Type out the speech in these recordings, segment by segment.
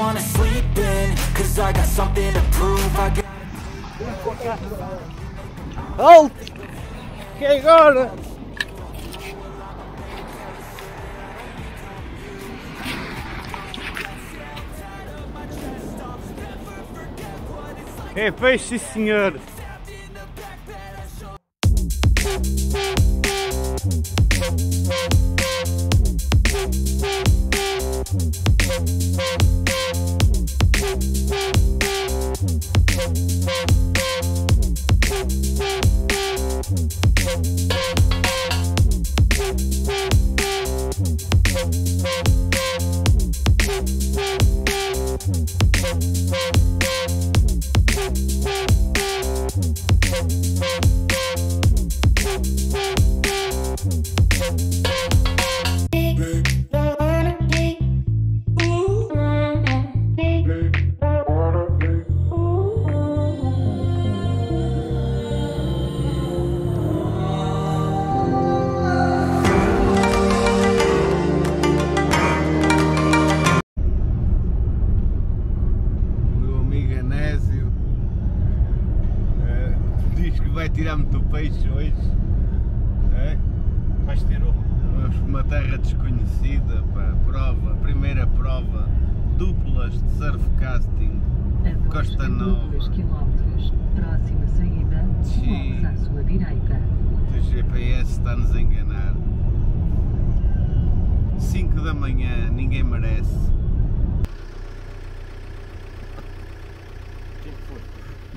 wanna sleep in Cause I got something to prove I got! Que agora? É peixe, sim, senhor. meu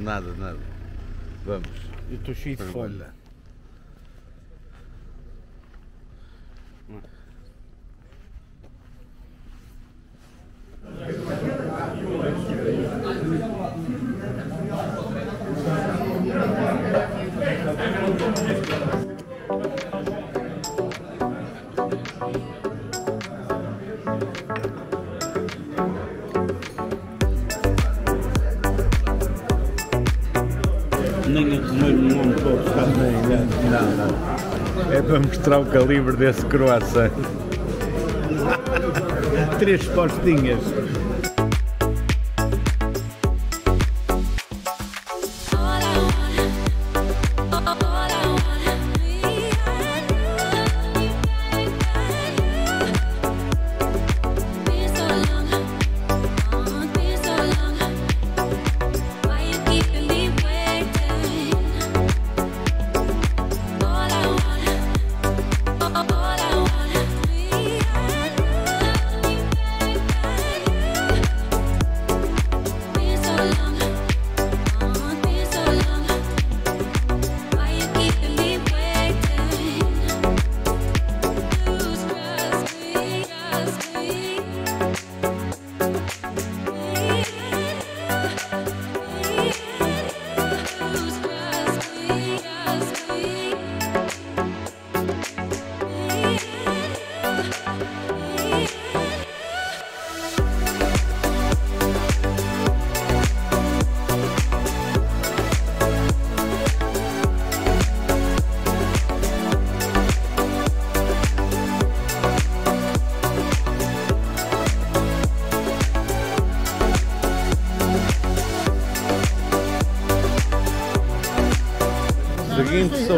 Nada, nada. Vamos. Eu estou cheio de fome. Olha. Não, não. É para mostrar o calibre desse croissant. Três postinhas.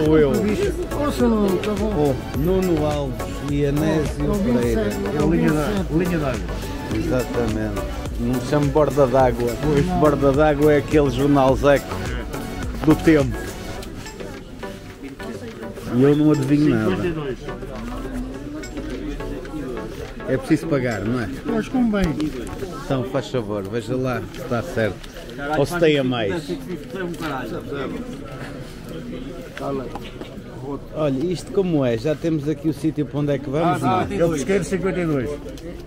Sou eu, Ouça, não, está bom. o Nuno Alves e Anésio Pereira. É linha d'água. Linha d'água. Exatamente. Não me chamo Borda d'Água. Este Borda d'Água é aquele jornal Zeco do tempo. E eu não adivinho nada. 52. É preciso pagar, não é? Mas como bem. Então faz favor, veja lá se está certo. Ou se tem a mais. Olha, isto como é? Já temos aqui o sítio para onde é que vamos? não? É o pesqueiro 52.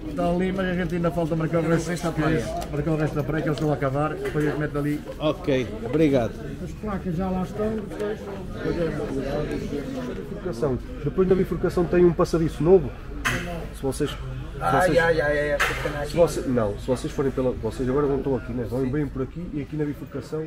Está ali, mas a gente ainda falta marcar o resto da praia. Marcar o resto da praia que eles estão a acabar. Depois a gente mete ali. Ok, obrigado. As placas já lá estão. Depois. bifurcação. Depois da bifurcação tem um passadiço novo. Se vocês. Ai, ai, ai, se não, se vocês forem pela. Vocês agora não estão aqui, né? Vão bem por aqui e aqui na bifurcação.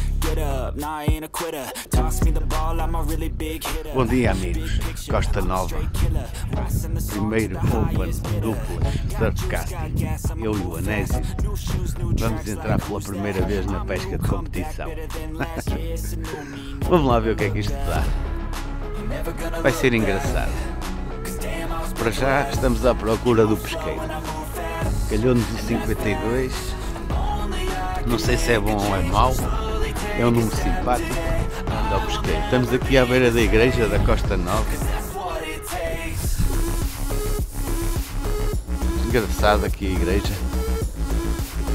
Bom dia, amigos. Costa Nova. Primeiro Open highest bidder. duplas surf casting. Eu e o Anésio vamos entrar pela primeira vez na pesca de competição. Vamos lá ver o que é que isto dá. Vai ser engraçado. Para já estamos à procura do pesqueiro. Calhou-nos o 52. Não sei se é bom ou é mau. É um número simpático. Anda pesqueiro. Estamos aqui à beira da igreja da Costa Nova. Engraçado aqui a igreja.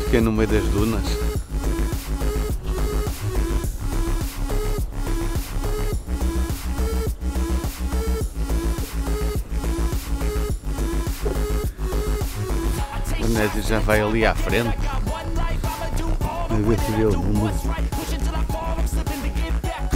Fica no meio das dunas. O Nésio já vai ali à frente. A ver se vê o número.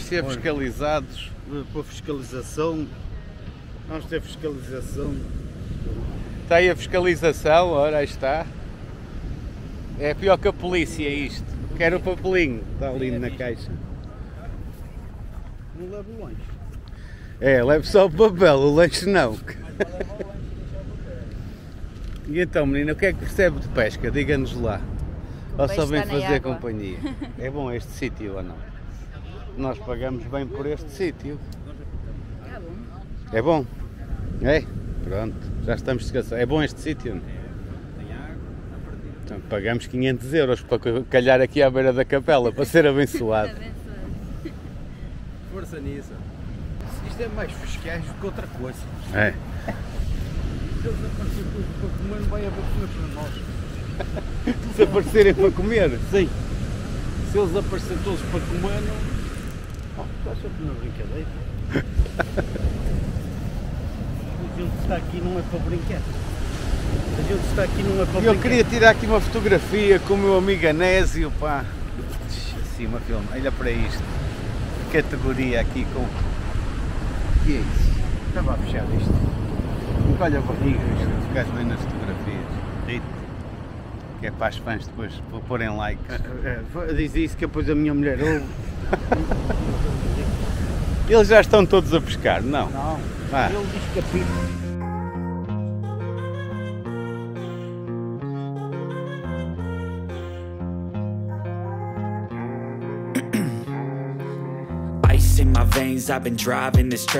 vamos ser fiscalizados. Para fiscalização, vamos ter fiscalização. Está aí a fiscalização, ora aí está. É pior que a polícia isto. Quero o papelinho. Está ali na caixa. Não levo longe. É, leve só o papel, o lanche não. E então, menina, o que é que percebe de pesca? Diga-nos lá. Ou só vem fazer companhia? É bom este sítio ou não? Nós pagamos bem por este sítio. É bom? É? Pronto, já estamos descansados. É bom este sítio? não? Então, pagamos 500 euros para calhar aqui à beira da capela, para ser abençoado. Força nisso. Isto é mais fiscais do que outra coisa. É. Se eles aparecerem para comer, não vai haver comer para nós. Se aparecerem para comer. Sim. Se eles aparecerem todos para comer, está sempre na brincadeira. A gente está aqui não é para brincar. A gente está aqui não é para Eu brincar. queria tirar aqui uma fotografia com o meu amigo Anésio, pá. Assim, uma filme. Olha para isto. Que categoria aqui com... O que é isso? Estava a fechar isto. Olha a barriga, isto, ficares bem nas fotografias. Que é para as fãs depois porem like. É, diz isso que depois a minha mulher ouve. Eles já estão todos a pescar, não? Não. Ah. Ele diz que apita. Ice in my veins, I've been driving this train.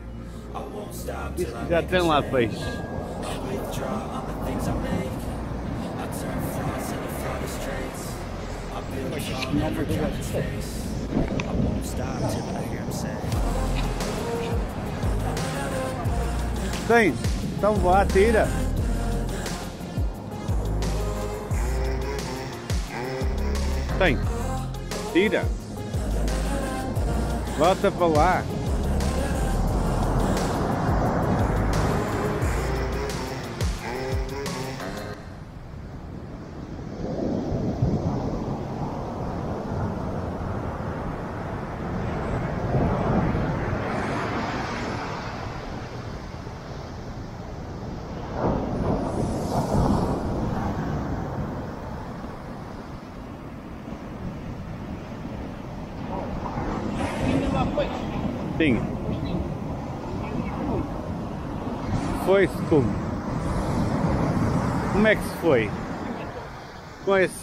já tem lá peixe. Tens? Então vá, tira. Tem. Tira. Volta para lá.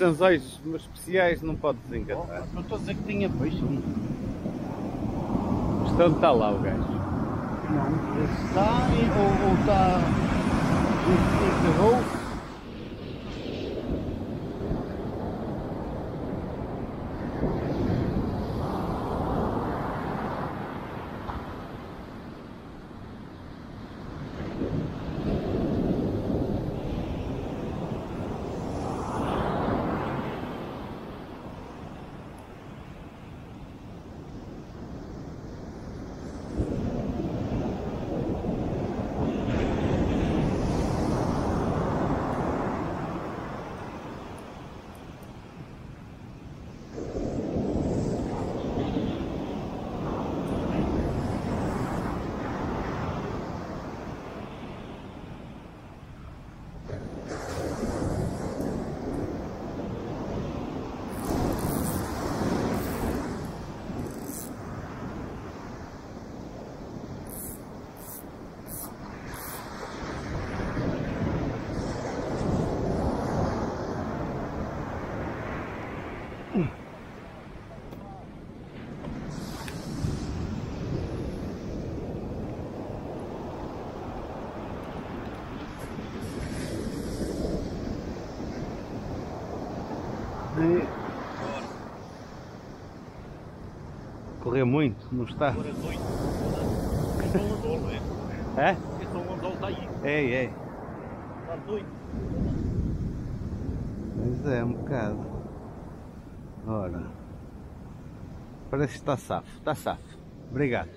Anzóis especiais não pode desengatar. Não estou a dizer que tinha peixe. Então está lá o gajo. Não, está e- ou, ou está. Enterrou. Correr muito, não está? É? Esse é anzol está aí. É, é. Está doido. Pois é, um bocado. Ora. Parece que está safo. Está safo. Obrigado.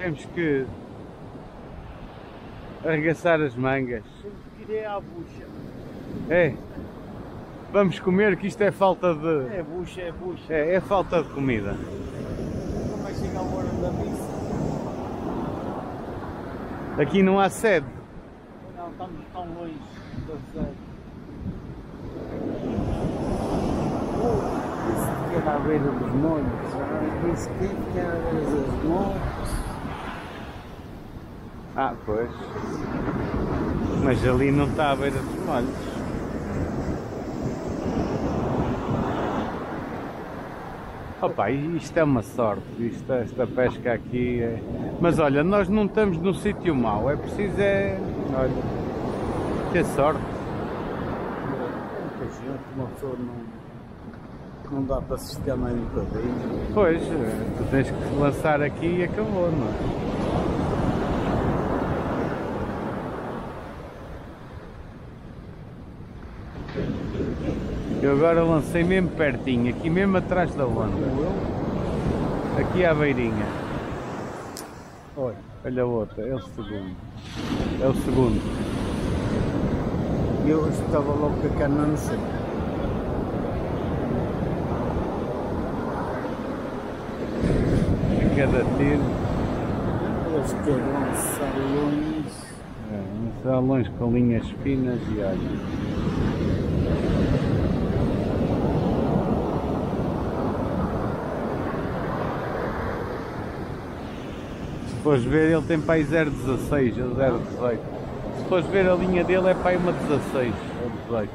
Temos que arregaçar as mangas. Tirei à bucha. É. Vamos comer que isto é falta de. É bucha, é bucha. É, é falta de comida. Não vai chegar a hora da missa. Aqui não há sede. Não, estamos tão longe da sede. Isso fica à beira dos montes. ah, Isso aqui fica à beira dos montes. Ah, pois. Mas ali não está à beira dos molhos. Opa, isto é uma sorte, isto, esta pesca aqui é... Mas olha, nós não estamos num sítio mau, é preciso é... Olha, ter sorte. Muita gente, uma pessoa não, não dá para se esticar mais um bocadinho. Pois, eh, tu tens que lançar aqui e acabou, não é? Eu agora lancei mesmo pertinho, aqui mesmo atrás da onda. Aqui à beirinha. Olha, Olha a outra, é o segundo. É o segundo. Eu estava logo com a cana no centro. A cada tiro. Eles querem lançar longe. É, uns salões com linhas finas e olha. Se fores ver, ele tem para aí 0,16 ou 0,18. Se fores ver a linha dele, é para aí uma 16 ou 18.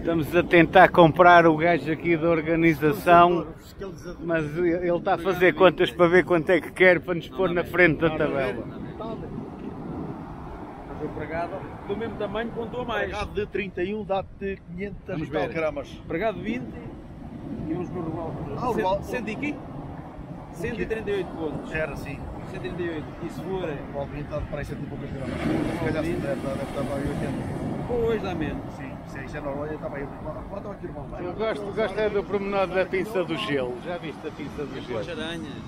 Estamos a tentar comprar o gajo aqui da organização, mas ele está a fazer contas para ver quanto é que quer para nos pôr na frente da tabela. Mas o pregado do mesmo tamanho pontua mais. Pegado de 31 dá-te 500 Vamos e tal gramas. Pregado 20 e vamos no revolver. Ah, o revolver. 100 e quê? 138 pontos. Era assim. 138. E se for. O Alvin está para aí 100 e poucas gramas. Se calhar se deve, estar para aí 80. Pois dá menos. É normal. Eu irmão. Eu gosto, gosto é do promenor da pinça do gelo. Já viste a pinça do As gelo? aranhas.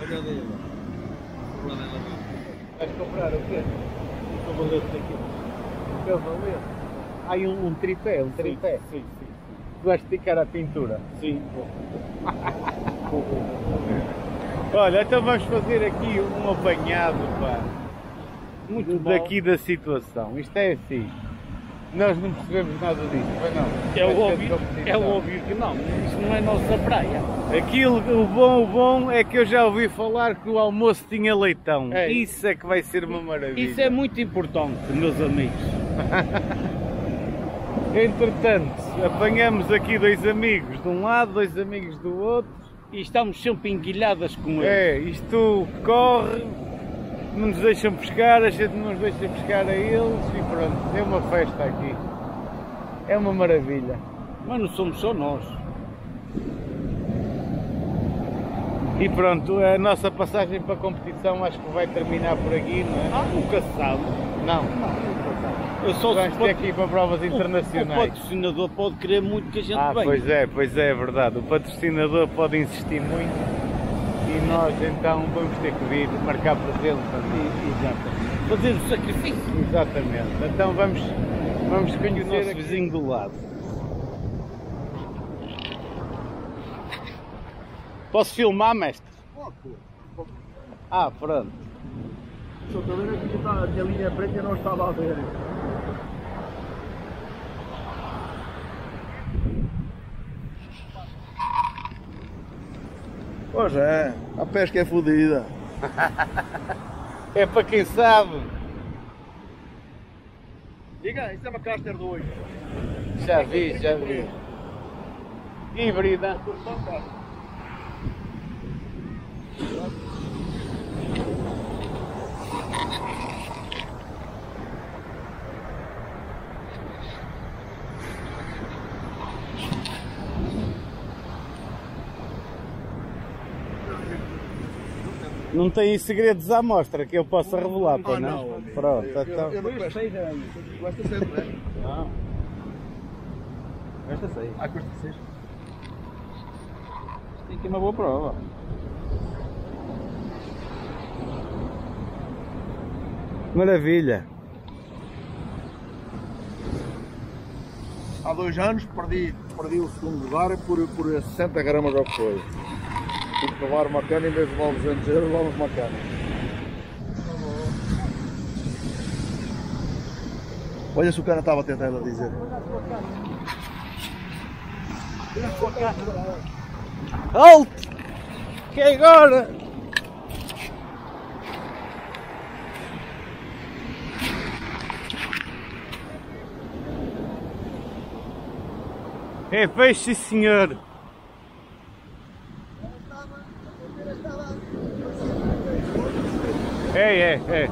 Olha o dele. O problema é lá. Vais comprar o quê? O cavalete aqui. O cavalete? Há um, um tripé, um tripé. Sim, sim, sim. Tu vais esticar a pintura? Sim. Olha, então vamos fazer aqui um apanhado, pá. Muito daqui da situação. Isto é assim. Nós não percebemos nada disso, pois não? É o óbvio, é o óbvio que não. Isso não é nossa praia. Aquilo, o bom, o bom é que eu já ouvi falar que o almoço tinha leitão. É. Isso é que vai ser uma maravilha. Isso é muito importante, meus amigos. Entretanto, apanhamos aqui dois amigos de um lado, dois amigos do outro. E estamos sempre enguilhadas com eles. É, isto corre, não nos deixam pescar, a gente não nos deixa pescar a eles e pronto, é uma festa aqui. É uma maravilha. Mas não somos só nós. E pronto, a nossa passagem para a competição acho que vai terminar por aqui, não é? Ah, nunca se sabe. Não, Eu só vamos ter que ir para provas O, o internacionais. patrocinador pode querer muito que a gente Ah, venha. pois é, pois é, é verdade. O patrocinador pode insistir muito e nós então vamos ter que vir marcar presença. Exatamente. Fazer o sacrifício. Exatamente. Então vamos, vamos E o conhecer nosso aqui. vizinho do lado. Posso filmar, mestre? Ah, pronto. Só estou a ver aqui que a linha preta não estava a ver. Pois é, a pesca é fodida. É para quem sabe. Diga, isso é uma Caster 2. Já vi, já vi. Híbrida. Não tem segredos à mostra que eu possa revelar, pois não? Pronto, então. Eu não pesco. Custa 6, não é? Não. Esta sei. Ah, custa 6. Tem aqui uma boa prova. Maravilha. Há dois anos perdi, perdi o segundo lugar por, por 60 gramas ao que foi. Tive que levar uma cana em vez de levar 200 euros, levamos uma cana. Olha se o cara estava tentando dizer. Halt! Que é agora? É peixe, senhor. É, é.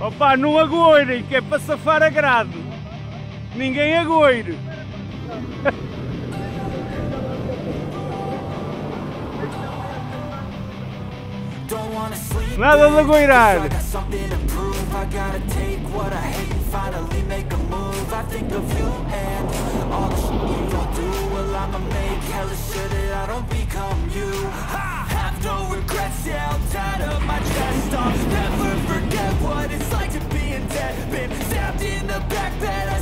Opa, não agoirem, que é para safar a grade. Ninguém agoire. Nada de agoirar. I think of you and all the shit do. I'ma make hella sure that I don't become you. I have no regrets, yeah, tired of my chest. I'll never forget what it's like to be in debt. Been stabbed in the back bed. I'll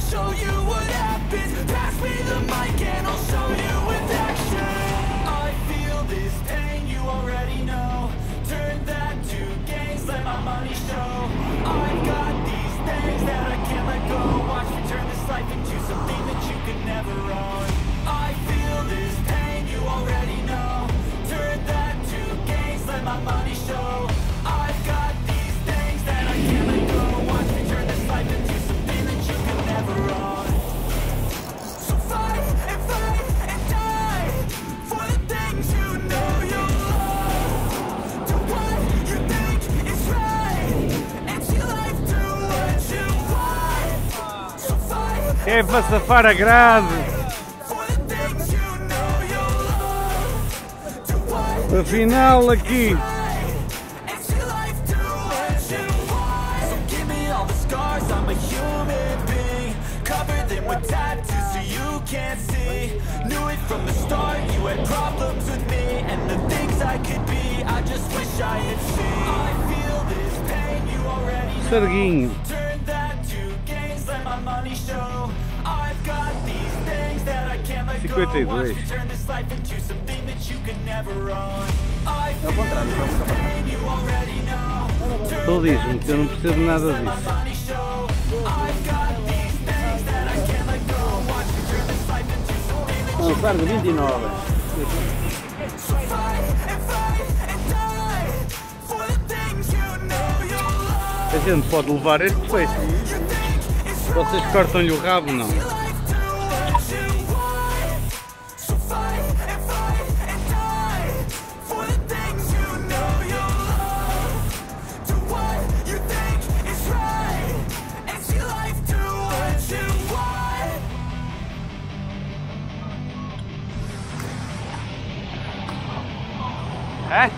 you love. Do what Afinal, aqui. and 52. Ao contrário, vamos acabar. Tu diz-me que eu não percebo nada disso. Vamos usar de 29. A gente pode levar este peito. Vocês cortam-lhe o rabo, não? É?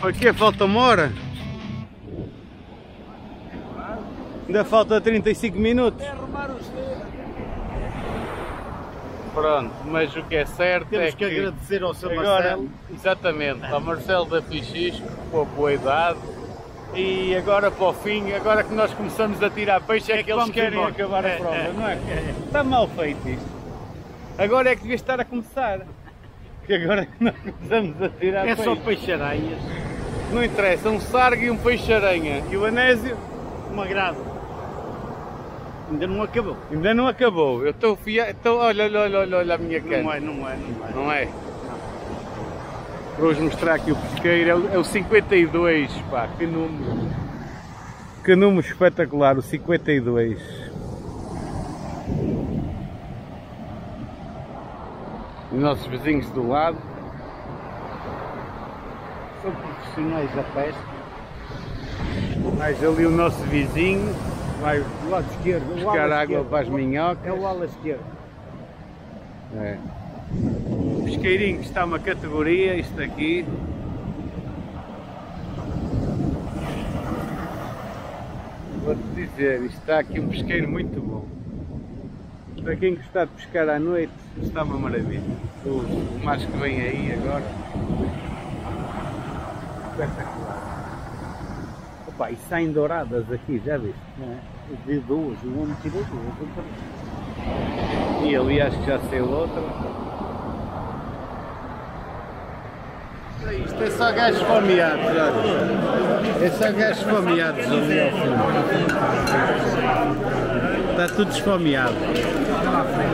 Foi que falta uma hora? Ainda falta 35 minutos. Pronto, mas o que é certo Temos é que agradecer ao Sr. Marcelo. Exatamente, ao Marcelo da Fichisco, com a boa idade. E agora para o fim, agora que nós começamos a tirar peixe, é, que, eles querem embora. acabar a É, prova, é, não é? Está mal feito isto. Agora é que devia estar a começar. Que agora que nós começamos a tirar É peixe. só peixe-aranhas, Não interessa, um sargo e um peixe-aranha. E o anésio uma grade. Ainda não acabou. ainda não acabou. Eu estou fiado. Estou, olha, olha, olha, olha, a minha cana. Não é, não é, não é. Não é? Vou-vos mostrar aqui o pesqueiro, é o, é o 52, pá, que número. Que número espetacular, o 52. Os nossos vizinhos do lado. São profissionais da pesca. Mais ali o nosso vizinho, vai Do lado esquerdo. buscar água esquerdo. para as É o minhocas. ala esquerdo. É. O pesqueirinho que está uma categoria, isto aqui. Vou-te dizer, isto está aqui um pesqueiro muito bom. Para quem gostar de pescar à noite, está uma maravilha. O, o que vem aí agora. Espetacular. Opa, e saem douradas aqui, já viste? É, de duas, o homem tirou duas. E ali acho que já saiu outra. Isto é só gajos esfomeados, olha. É só gajos esfomeados ali ao fundo. Está tudo esfomeado. Isso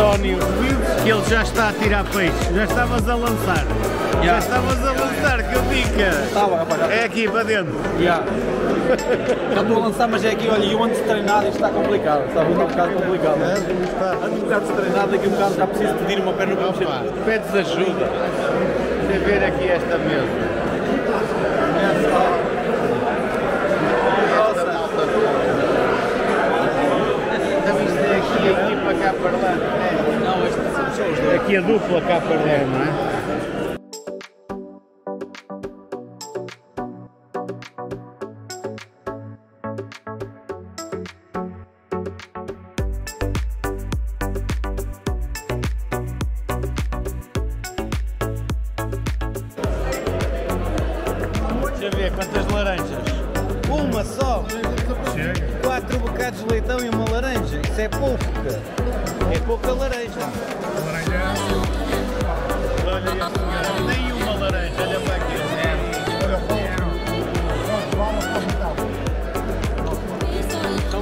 António, que ele já está a tirar peixe. Já estavas a lançar. Já estavas a lançar, que eu Estava, rapaz. é aqui para dentro. Já. Já estou a lançar, mas é aqui, olha, e eu ando destreinado, isto está complicado. Está um bocado complicado. Ando um bocado destreinado, daqui a um bocado já preciso pedir uma perna para mexer. Opa, pedes ajuda. Deixa ver aqui esta mesa. Esta malta toda. Então isto é aqui a equipa cá para lá. Não, este são só os dois. Aqui a dupla cá para não é?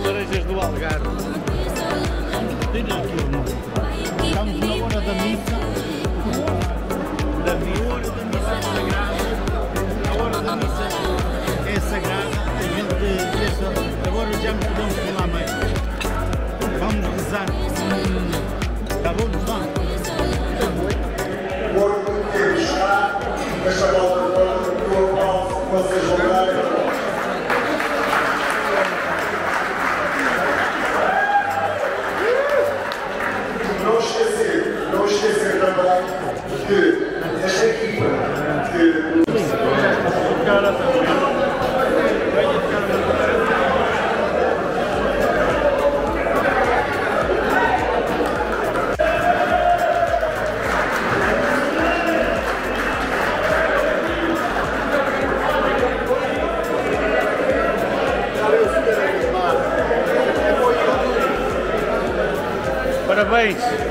Laranjas do Algarve. Tira aqui o nome. Estamos na hora da missa. Da hora da missa é sagrada. A hora da missa é sagrada. A gente deixa. Agora já não podemos falar mais. Vamos rezar. Hum, Tá bom? Vamos. corpo que está nesta volta do qual vocês vão dar. Não esquecer, não esquecer também que esta equipa que Parabéns.